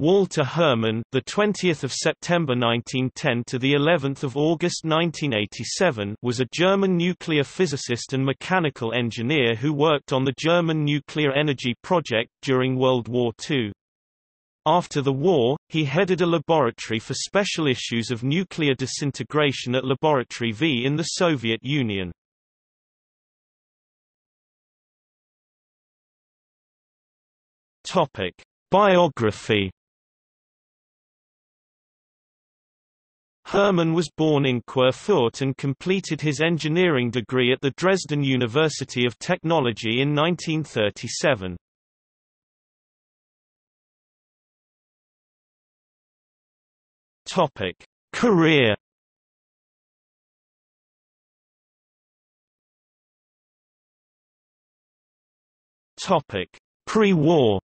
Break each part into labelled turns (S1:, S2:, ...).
S1: Walter Herrmann, the 20th of September 1910 to the 11th of August 1987, was a German nuclear physicist and mechanical engineer who worked on the German nuclear energy project during World War II. After the war, he headed a laboratory for special issues of nuclear disintegration at Laboratory V in the Soviet Union. Topic: Biography Herrmann was born in Querfurt and completed his engineering degree at the Dresden University of Technology in 1937. Topic: Career Topic: Pre-war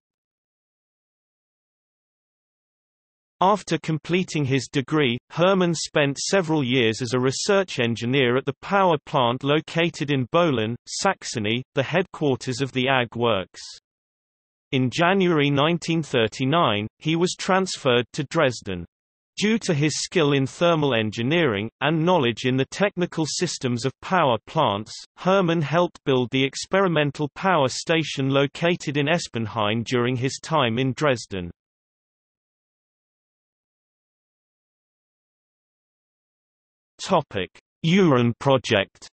S1: After completing his degree, Herrmann spent several years as a research engineer at the power plant located in Bohlen, Saxony, the headquarters of the AG Works. In January 1939, he was transferred to Dresden. Due to his skill in thermal engineering, and knowledge in the technical systems of power plants, Herrmann helped build the experimental power station located in Espenhain during his time in Dresden. Topic: Uranprojekt.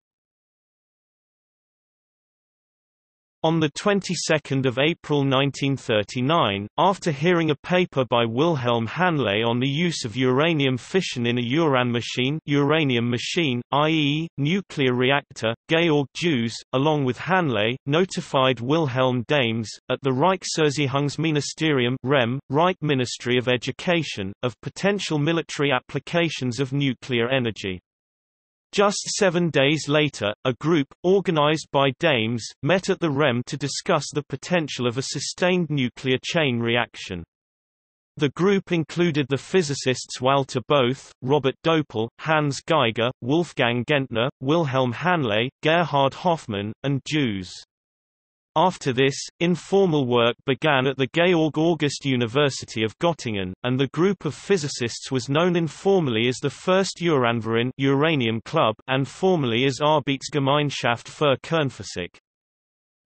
S1: On the 22nd of April 1939, after hearing a paper by Wilhelm Hanle on the use of uranium fission in a Uran machine, uranium machine, i.e., nuclear reactor, Georg Joos, along with Hanle, notified Wilhelm Dames at the Reichserziehungsministerium (REM), Reich Ministry of Education, of potential military applications of nuclear energy. Just seven days later, a group, organized by Dames, met at the REM to discuss the potential of a sustained nuclear chain reaction. The group included the physicists Walter Bothe, Robert Döpel, Hans Geiger, Wolfgang Gentner, Wilhelm Hanle, Gerhard Hoffmann, and Joos. After this, informal work began at the Georg August University of Göttingen, and the group of physicists was known informally as the First Uranverein Uranium Club and formally as Arbeitsgemeinschaft für Kernphysik.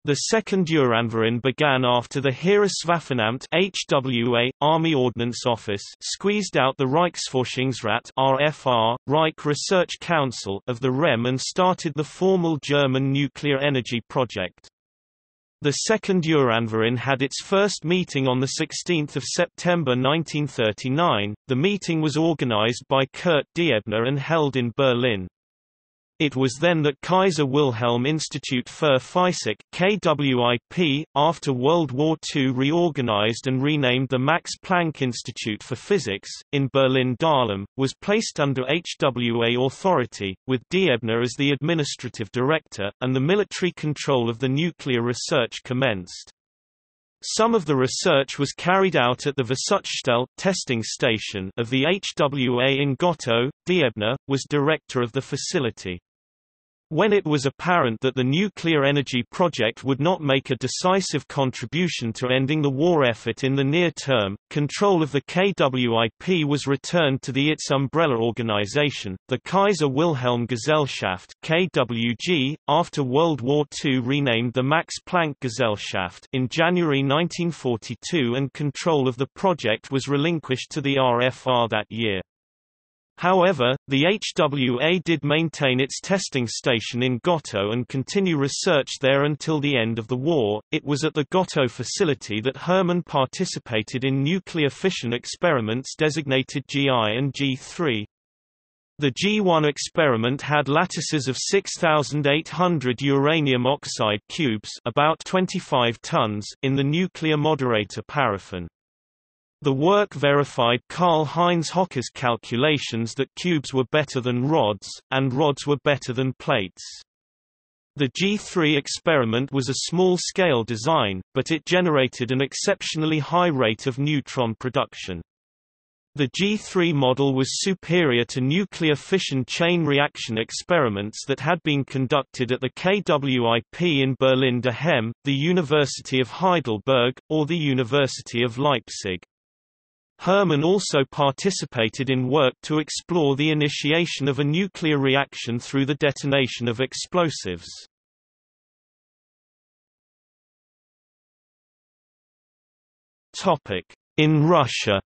S1: The second Uranverein began after the Heereswaffenamt HWA, Army Ordnance Office squeezed out the Reichsforschungsrat RFR, Reich Research Council of the REM and started the formal German nuclear energy project. The second Uranverein had its first meeting on 16 September 1939. The meeting was organized by Kurt Diebner and held in Berlin. It was then that Kaiser Wilhelm Institut für Physik KWIP, after World War II reorganized and renamed the Max Planck Institute for Physics, in Berlin-Dahlem, was placed under HWA authority, with Diebner as the administrative director, and the military control of the nuclear research commenced. Some of the research was carried out at the Versuchsstelle testing station of the HWA in Gottow. Diebner, was director of the facility. When it was apparent that the nuclear energy project would not make a decisive contribution to ending the war effort in the near term, control of the KWIP was returned to the its umbrella organization, the Kaiser Wilhelm Gesellschaft KWG, after World War II renamed the Max Planck Gesellschaft in January 1942 and control of the project was relinquished to the RFR that year. However, the HWA did maintain its testing station in Gottow and continue research there until the end of the war. It was at the Gottow facility that Herrmann participated in nuclear fission experiments designated GI and G3. The G1 experiment had lattices of 6,800 uranium oxide cubes about 25 tons in the nuclear moderator paraffin. The work verified Karl-Heinz Hocker's calculations that cubes were better than rods, and rods were better than plates. The G3 experiment was a small-scale design, but it generated an exceptionally high rate of neutron production. The G3 model was superior to nuclear fission chain reaction experiments that had been conducted at the KWIP in Berlin-Dahlem, the University of Heidelberg, or the University of Leipzig. Herrmann also participated in work to explore the initiation of a nuclear reaction through the detonation of explosives. In Russia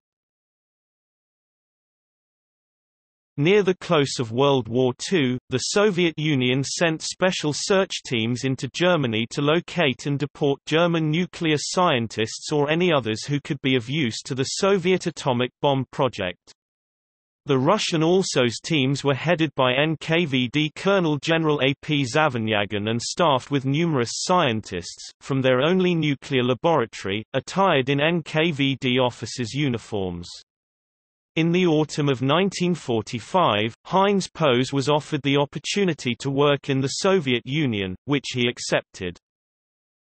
S1: Near the close of World War II, the Soviet Union sent special search teams into Germany to locate and deport German nuclear scientists or any others who could be of use to the Soviet atomic bomb project. The Russian ALSOS teams were headed by NKVD Colonel General A. P. Zavenyagin and staffed with numerous scientists, from their only nuclear laboratory, attired in NKVD officers' uniforms. In the autumn of 1945, Heinz Pose was offered the opportunity to work in the Soviet Union, which he accepted.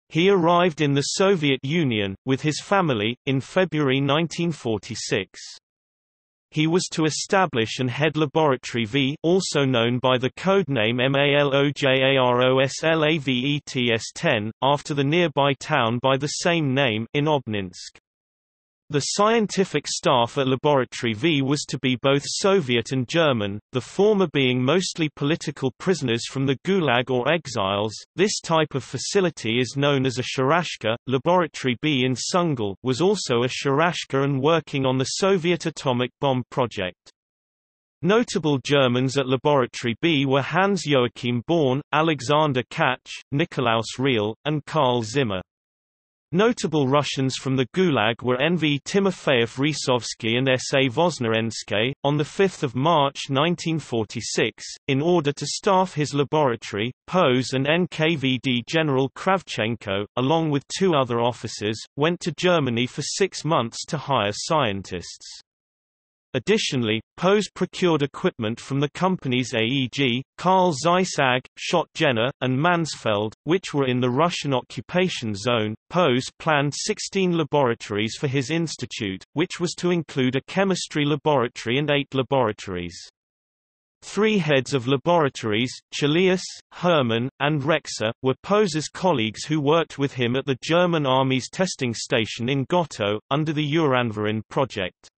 S1: He arrived in the Soviet Union, with his family, in February 1946. He was to establish and head Laboratory V also known by the codename MALOJAROSLAVETS-10, after the nearby town by the same name in Obninsk. The scientific staff at Laboratory V was to be both Soviet and German, the former being mostly political prisoners from the Gulag or exiles. This type of facility is known as a Sharashka. Laboratory B in Sungul was also a Sharashka and working on the Soviet atomic bomb project. Notable Germans at Laboratory B were Hans Joachim Born, Alexander Catsch, Nikolaus Riehl, and Karl Zimmer. Notable Russians from the Gulag were N.V. Timofeyev Resovsky and S.A. Voznesensky. On 5 March 1946, in order to staff his laboratory, Pose and NKVD General Kravchenko, along with two other officers, went to Germany for six months to hire scientists. Additionally, Pose procured equipment from the companies AEG, Carl Zeiss AG, Schott Jena, and Mansfeld, which were in the Russian occupation zone. Pose planned 16 laboratories for his institute, which was to include a chemistry laboratory and eight laboratories. Three heads of laboratories, Czulius, Herrmann, and Rexer, were Pose's colleagues who worked with him at the German Army's testing station in Gottow, under the Uranverein project.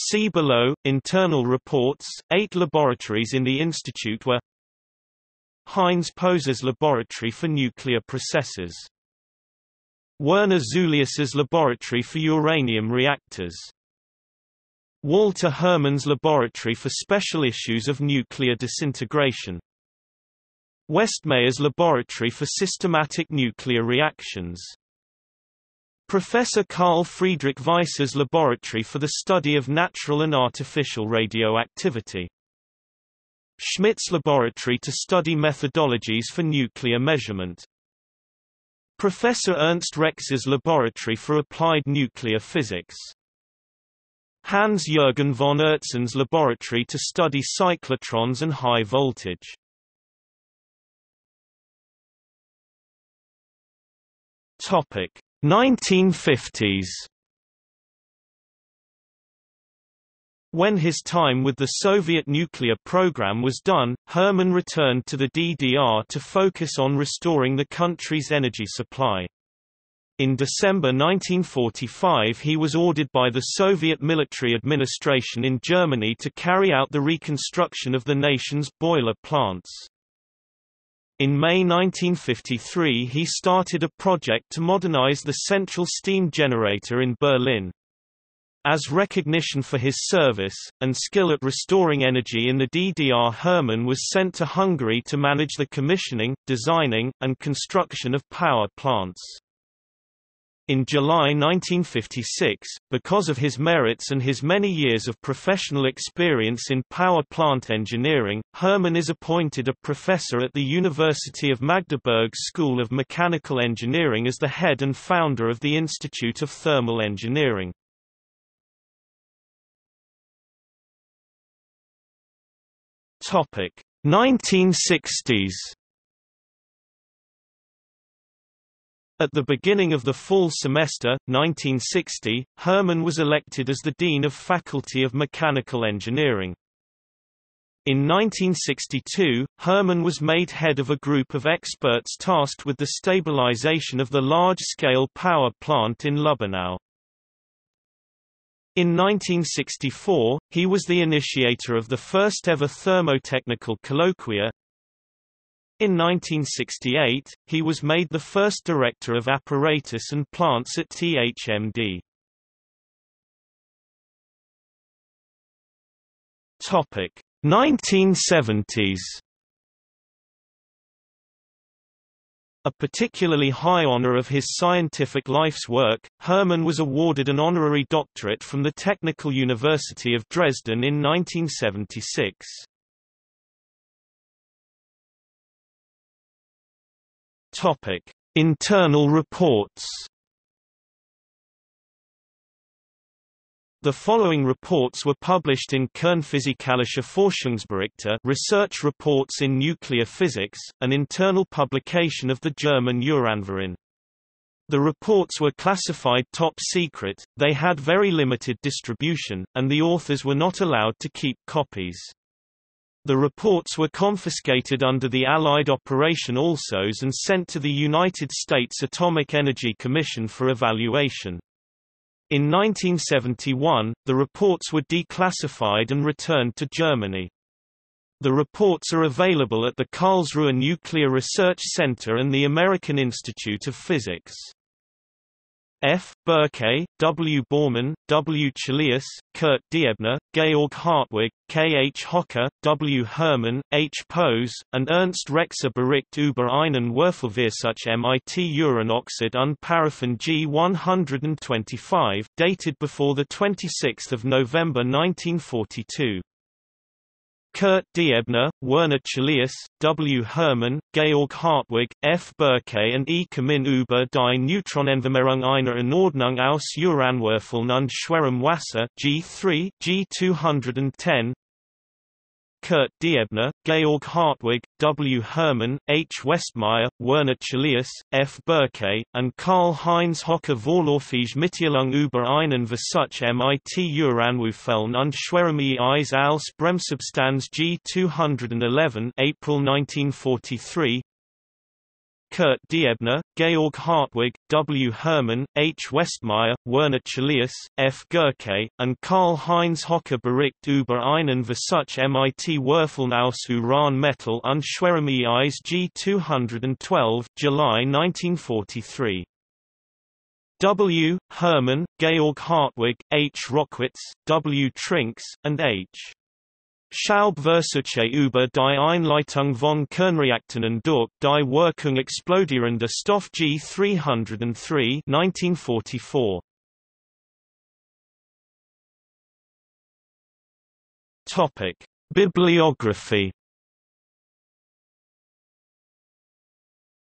S1: See below, internal reports, eight laboratories in the institute were Heinz Pose's Laboratory for Nuclear Processes Werner Czulius's Laboratory for Uranium Reactors Walter Herrmann's Laboratory for Special Issues of Nuclear Disintegration Westmeyer's Laboratory for Systematic Nuclear Reactions Professor Carl Friedrich Weiss's Laboratory for the Study of Natural and Artificial Radioactivity. Schmidt's Laboratory to study methodologies for nuclear measurement. Professor Ernst Rex's Laboratory for Applied Nuclear Physics. Hans-Jürgen von Oertzen's Laboratory to study cyclotrons and high voltage. Topic 1950s When his time with the Soviet nuclear program was done, Herrmann returned to the DDR to focus on restoring the country's energy supply. In December 1945 he was ordered by the Soviet military administration in Germany to carry out the reconstruction of the nation's boiler plants. In May 1953 he started a project to modernize the central steam generator in Berlin. As recognition for his service, and skill at restoring energy in the DDR Herrmann was sent to Hungary to manage the commissioning, designing, and construction of power plants. In July 1956, because of his merits and his many years of professional experience in power plant engineering, Herrmann is appointed a professor at the University of Magdeburg's School of Mechanical Engineering as the head and founder of the Institute of Thermal Engineering. Topic 1960s At the beginning of the fall semester, 1960, Herrmann was elected as the Dean of Faculty of Mechanical Engineering. In 1962, Herrmann was made head of a group of experts tasked with the stabilization of the large-scale power plant in Lübbenau. In 1964, he was the initiator of the first ever thermotechnical colloquia. In 1968, he was made the first director of apparatus and plants at THMD. Topic 1970s A particularly high honor of his scientific life's work, Herrmann was awarded an honorary doctorate from the Technical University of Dresden in 1976. Topic: Internal reports The following reports were published in Kernphysikalische Forschungsberichte Research Reports in Nuclear Physics, an internal publication of the German Uranverein. The reports were classified top secret, they had very limited distribution, and the authors were not allowed to keep copies. The reports were confiscated under the Allied Operation ALSOS and sent to the United States Atomic Energy Commission for evaluation. In 1971, the reports were declassified and returned to Germany. The reports are available at the Karlsruhe Nuclear Research Center and the American Institute of Physics. F. Burke, W. Borrmann, W. Czulius, Kurt Diebner, Georg Hartwig, K. H. Hocker, W. Herrmann, H. Pose, and Ernst Rexer Bericht über einen Würfelversuch MIT Uranoxide und Paraffin G125 dated before 26 November 1942. Kurt Diebner, Werner Czulius, W. Herrmann, Georg Hartwig, F. Burke and E. Kamin über die Neutronenvermehrung einer Anordnung aus Uranwürfeln und schwerem Wasser G3, G210 Kurt Diebner, Georg Hartwig, W. Herrmann, H. Westmeyer, Werner Czulius, F. Burke, and Karl-Heinz Hocker Vorläufige Mitteilung über einen Versuch MIT Uranwürfeln und Schweremie Eis als Bremssubstanz G211 April 1943 Kurt Diebner, Georg Hartwig, W. Herrmann, H. Westmeyer, Werner Czulius, F. Gerke, and Karl-Heinz Hocker Bericht über einen Versuch MIT Würfeln aus Uran Metal und Schweremie Eis G212 July 1943. W. Hermann, Georg Hartwig, H. Rockwitz, W. Trinks, and H. Schaubversuche über die Einleitung von Kernreaktionen durch die Wirkung explodierender Stoff G303 1944. Topic: Bibliography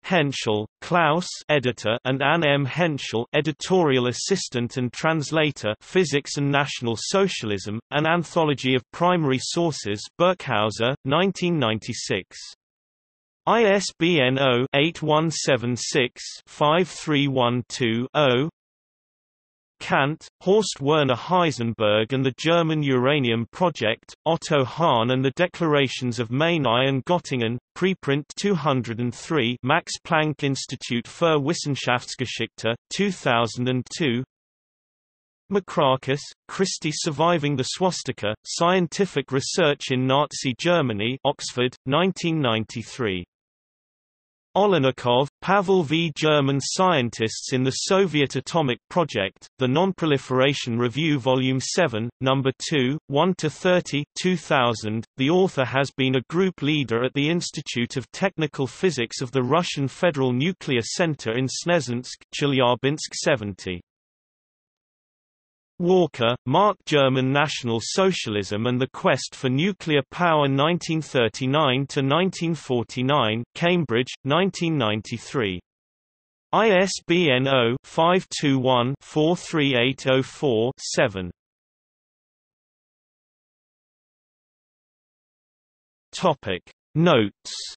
S1: Hentschel, Klaus editor and Anne M. Hentschel editorial assistant and translator Physics and National Socialism, An Anthology of Primary Sources Birkhauser, 1996. ISBN 0-8176-5312-0 Kant, Horst Werner Heisenberg and the German Uranium Project, Otto Hahn and the Declarations of Mainau and Göttingen, preprint 203 Max Planck Institut für Wissenschaftsgeschichte, 2002 Macrakis, Kristie Surviving the Swastika, Scientific Research in Nazi Germany Oxford, 1993 Oleynikov, Pavel v. German Scientists in the Soviet Atomic Project, The Nonproliferation Review Volume 7, No. 2, 1–30 2000. The author has been a group leader at the Institute of Technical Physics of the Russian Federal Nuclear Center in Snezhinsk Chelyabinsk 70. Walker, Mark German National Socialism and the Quest for Nuclear Power 1939–1949 Cambridge, 1993. ISBN 0-521-43804-7 Topic. Notes